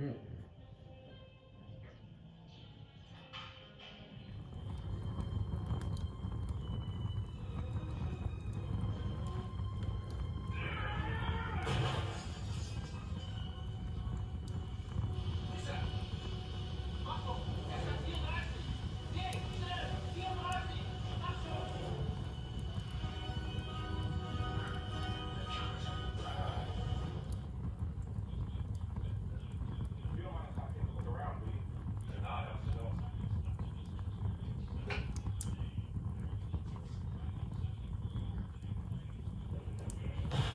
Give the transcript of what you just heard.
Mm.